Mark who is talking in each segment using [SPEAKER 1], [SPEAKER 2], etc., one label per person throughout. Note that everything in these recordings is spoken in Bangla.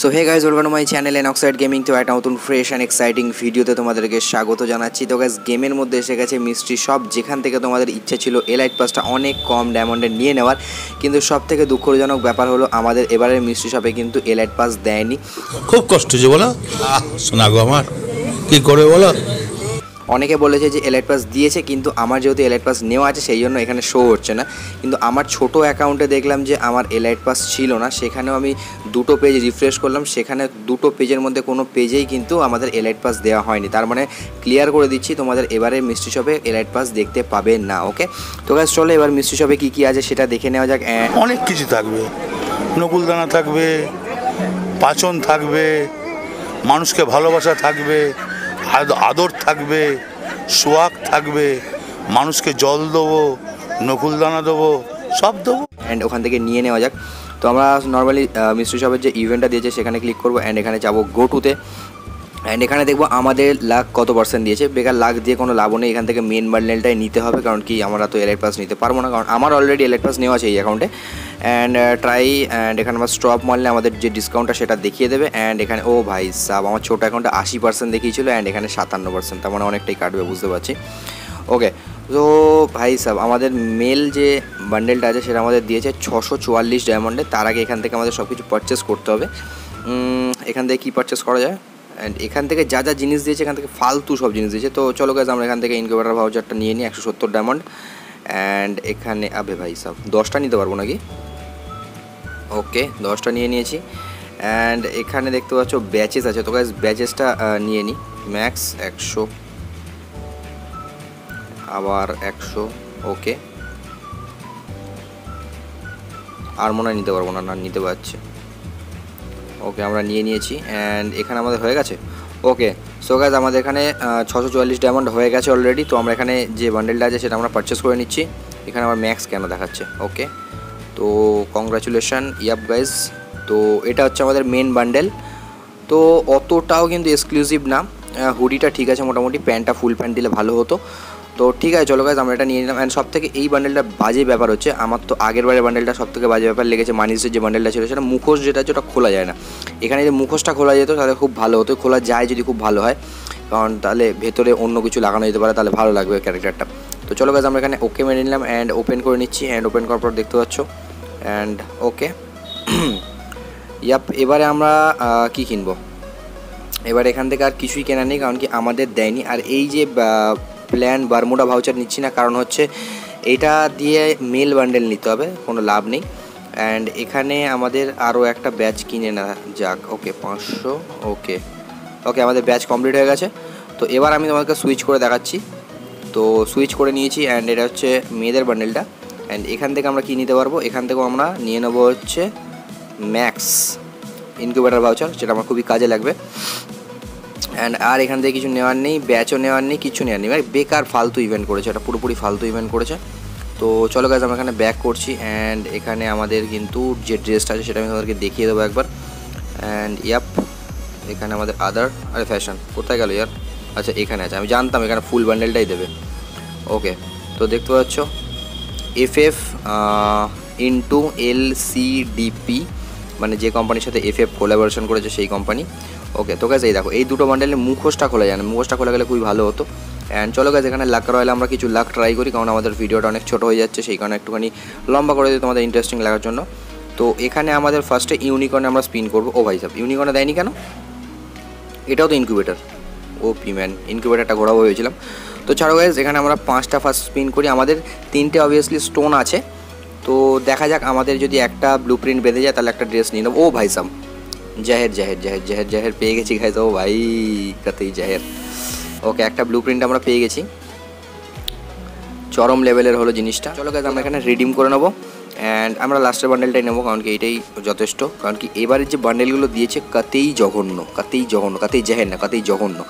[SPEAKER 1] So hey guys welcome my channel N oxide gaming তো একটা নতুন ফ্রেশ অ্যান্ড এক্সাইটিং ভিডিওতে তোমাদেরকে স্বাগত জানাচ্ছি। তো গাইজ গেমের মধ্যে এসে গেছে মিস্ট্রি সব যেখান থেকে তোমাদের ইচ্ছা ছিল এলাইট পাসটা অনেক কম ডায়মন্ডে নিয়ে নেওয়ার। কিন্তু সব থেকে দুঃখজনক ব্যাপার হলো, আমাদের এবারের মিস্ট্রি শপে কিন্তু এলাইট পাস দেয়নি।
[SPEAKER 2] খুব কষ্ট যে বলো? শোনা গো আমার। কী করে বলো?
[SPEAKER 1] অনেকে বলেছে যে এলাইট পাস দিয়েছে, কিন্তু আমার যেহেতু এলাইট পাস নেওয়া আছে, সেই জন্য এখানে শো হচ্ছে না। কিন্তু আমার ছোট অ্যাকাউন্টে দেখলাম যে আমার এলাইট পাস ছিল না, সেখানেও আমি দুটো পেজ রিফ্রেশ করলাম। সেখানে দুটো পেজের মধ্যে কোনো পেজেই কিন্তু আমাদের এলাইট পাস দেওয়া হয়নি। তার মানে ক্লিয়ার করে দিচ্ছি, তোমাদের এবারে মিষ্টি শপে এলাইট পাস দেখতে পাবে না ওকে তো গাছ চলো এবার মিষ্টি শপে কী কী আছে সেটা দেখে নেওয়া যাক
[SPEAKER 3] অনেক কিছু থাকবে। নকুলদানা থাকবে, পাচন থাকবে, মানুষকে ভালোবাসা থাকবে আদর থাকবে সোয়াগ থাকবে, মানুষকে জল দেবো, নকুলদানা দেবো, সব দেবো।
[SPEAKER 1] অ্যান্ড ওখান থেকে নিয়ে নেওয়া যাক। তো আমরা নর্মালি মিস্ট্রি শপের যে ইভেন্টটা দিয়েছে, সেখানে ক্লিক করব অ্যান্ড এখানে যাব গো টুতে অ্যান্ড এখানে দেখব আমাদের লাখ কত পার্সেন্ট দিয়েছে। বেকার লাখ দিয়ে কোনো লাভও নেই, এখান থেকে মেন বান্ডেলটাই নিতে হবে, কারণ কি আমরা তো এলাইট পাস নিতে পারব না, কারণ আমার অলরেডি এলাইট পাস নেওয়া আছে এই অ্যাকাউন্টে অ্যান্ড ট্রাই অ্যান্ড এখানে আমার স্টপ মারলে আমাদের যে ডিসকাউন্টটা সেটা দেখিয়ে দেবে। অ্যান্ড এখানে, ও ভাই সাব, আমার ছোটো অ্যাকাউন্টে আশি পার্সেন্ট দেখিয়েছিল অ্যান্ড এখানে সাতান্ন পার্সেন্ট তার মানে অনেকটাই কাটবে, বুঝতে পারছি। ওকে তো ভাই সাব, আমাদের মেল যে বান্ডেলটা আছে সেটা আমাদের দিয়েছে ছশো চুয়াল্লিশ ডায়মন্ডে তার আগে এখান থেকে আমাদের সব কিছু পারচেস করতে হবে। এখান থেকে কী পারচেস করা যায়? অ্যান্ড এখান থেকে যা যা জিনিস দিয়েছে, এখান থেকে ফালতু সব জিনিস দিয়েছে। তো চলো গাছ আমরা এখান থেকে ইনকিউবেটার ভাউচারটা নিয়ে নিই, একশো সত্তর ডায়মন্ড অ্যান্ড এখানে, আবে ভাই সাব, দশটা নিতে পারব নাকি? ওকে দশটা নিয়ে নিয়েছি। অ্যান্ড এখানে দেখতে পাচ্ছ ব্যাচেস আছে। তো গাছ ব্যাচেসটা নিয়ে নিই। ম্যাক্স একশো, আবার একশো ওকে আর মনে হয় নিতে পারব না না, নিতে পারছে। ওকে আমরা নিয়ে নিয়েছি অ্যান্ড এখানে আমাদের হয়ে গেছে। ওকে সো গাছ আমাদের এখানে ছশো চুয়াল্লিশ ডায়মন্ড হয়ে গেছে অলরেডি তো আমরা এখানে যে বান্ডেলটা আছে সেটা আমরা পারচেস করে নিচ্ছি। এখানে আমার ম্যাক্স কেন দেখাচ্ছে ওকে তো কংগ্রাচুলেশন ইয়াপ গাইজ তো এটা হচ্ছে আমাদের মেন বান্ডেল তো অতটাও কিন্তু এক্সক্লুসিভ না। হুডিটা ঠিক আছে, মোটামুটি প্যান্টটা ফুল প্যান্ট দিলে ভালো হতো। তো ঠিক আছে, চলো গাছ আমরা এটা নিয়ে নিলাম। অ্যান্ড সব থেকে এই বান্ডেলটা বাজে ব্যাপার হচ্ছে, আমার তো আগের বারের বান্ডেলটা সব থেকে বাজে ব্যাপার লেগেছে মানিসের যে বান্ডেলটা ছিল, সেটা মুখোশ যেটা আছে, ওটা খোলা যায় না। এখানে যদি মুখোশটা খোলা যেত, তাহলে খুব ভালো হতো। খোলা যায় যদি খুব ভালো হয়, কারণ তাহলে ভেতরে অন্য কিছু লাগানো যেতে পারে, তাহলে ভালো লাগবে ক্যারেক্টারটা তো চলো গাছ আমরা এখানে ওকে মেনে নিলাম অ্যান্ড ওপেন করে নিচ্ছি। অ্যান্ড ওপেন করার পর দেখতে পাচ্ছ অ্যান্ড ওকে ইয়াপ এবারে আমরা কি কিনবো? এবার এখান থেকে আর কিছুই কেনা নেই, কারণ কি আমাদের দেয়নি। আর এই যে প্ল্যান বারমুডা ভাউচার নিচ্ছি না, কারণ হচ্ছে এটা দিয়ে মেল বান্ডেল নিতে হবে, কোনো লাভ নেই। অ্যান্ড এখানে আমাদের আরও একটা ব্যাচ কিনে না যাক। ওকে পাঁচশো ওকে ওকে আমাদের ব্যাচ কমপ্লিট হয়ে গেছে। তো এবার আমি তোমাকে সুইচ করে দেখাচ্ছি। তো সুইচ করে নিয়েছি অ্যান্ড এটা হচ্ছে মেয়েদের বান্ডেলটা অ্যান্ড এখান থেকে আমরা কী নিতে পারব? এখান থেকেও আমরা নিয়ে নেব হচ্ছে ম্যাক্স ইনকিউবেটার ভাউচার যেটা আমার খুবই কাজে লাগবে। অ্যান্ড আর এখান থেকে কিছু নেওয়ার নেই ব্যাচও নেওয়ার নেই, কিছু নেওয়ার নেই। মানে বেকার ফালতু ইভেন্ট করেছে এটা পুরোপুরি ফালতু ইভেন্ট করেছে। তো চলো গাছ আমরা এখানে ব্যাক করছি। অ্যান্ড এখানে আমাদের কিন্তু যে ড্রেসটা আছে, সেটা আমি তোমাদেরকে দেখিয়ে দেবো একবার। অ্যান্ড ইয়াপ এখানে আমাদের আদার আরে ফ্যাশন কোথায় গেল ইয়ার? আচ্ছা এখানে আছে, আমি জানতাম এখানে ফুল বান্ডেলটাই দেবে। ওকে তো দেখতে পাচ্ছ F F into L C DP মানে যে কোম্পানির সাথে এফ এফ কোলাবোরেশন করেছে, সেই কোম্পানি ওকে, তো গাছ এই দেখো, এই দুটো বান্ডেলে মুখোশটা খোলা যায় না। মুখোশটা খোলা গেলে খুবই ভালো হতো। অ্যান্ড চলো গাছ এখানে লাক রয়েলে আমরা কিছু লাক ট্রাই করি, কারণ আমাদের ভিডিওটা অনেক ছোটো হয়ে যাচ্ছে, সেই কারণে একটুখানি লম্বা করে দিই তোমাদের ইন্টারেস্টিং লাগার জন্য। তো এখানে আমাদের ফার্স্টে ইউনিকর্নে আমরা স্পিন করব। ও ভাই সাহেব ইউনিকর্নে দেয়নি কেন? এটাও তো ইনকিউবেটার ও পি ম্যান ইনকিউবেটারটা ঘোরাবো হয়েছিলাম তো ছাড়ো গাইজ এখানে আমরা পাঁচটা ফার্স্ট স্পিন করি। আমাদের তিনটে অবভিয়াসলি স্টোন আছে। তো দেখা যাক, আমাদের যদি একটা ব্লু প্রিন্ট বেঁধে যায়, তাহলে একটা ড্রেস নিয়ে নেব। ও ভাই সাম জাহের জাহের জাহের জাহের জাহের পেয়ে গেছি গাইজ ও ভাই, কাতেই জাহের। ওকে, একটা ব্লু প্রিন্ট আমরা পেয়ে গেছি। চরম লেভেলের হলো জিনিসটা। চলো গাইজ আমরা এখানে রিডিম করে নেব। অ্যান্ড আমরা লাস্টের বান্ডেলটাই নেব, কারণ কি এটাই যথেষ্ট। কারণ কি এবারের যে বান্ডেলগুলো দিয়েছে, কাতেই জঘন্য কাতেই জঘন্য, কাতেই জাহের না, কাতেই জঘন্য।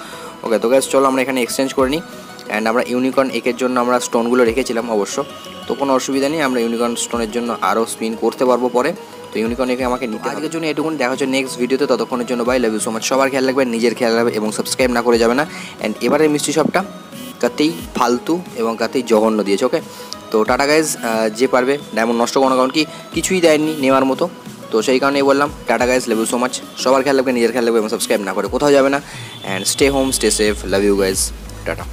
[SPEAKER 1] ওকে তো গ্যাস চলো আমরা এখানে এক্সচেঞ্জ করে নিই। অ্যান্ড আমরা ইউনিকর্ন একের জন্য আমরা স্টোনগুলো রেখেছিলাম অবশ্য। তো কোনো অসুবিধা নেই, আমরা ইউনিকর্ন স্টোনের জন্য আরও স্পিন করতে পারব পরে। তো ইউনিকর্ন একে আমাকে নিতে আজকের জন্য এটুকুন দেখা হচ্ছে নেক্সট ভিডিওতে ততক্ষণের জন্য bye love you so much সবার খেয়াল রাখবেন নিজের খেয়াল রাখবে এবং সাবস্ক্রাইব না করে যাবে না। অ্যান্ড এবারের মিষ্টি শপটা কাতেই ফালতু এবং কাতেই জঘন্য দিয়েছে ওকে তো টাটা গাইজ যে পারবে ডায়মন্ড নষ্ট কোনো কারণ কি কিছুই দেয়নি নেওয়ার মতো। তো তো সেই কারণেই বললাম tata guys love you so much সবার খেয়াল রাখবে নিজের খেয়াল রাখবে এবং সাবস্ক্রাইব না করে কোথাও যাবে না। And stay home stay safe love you guys tata.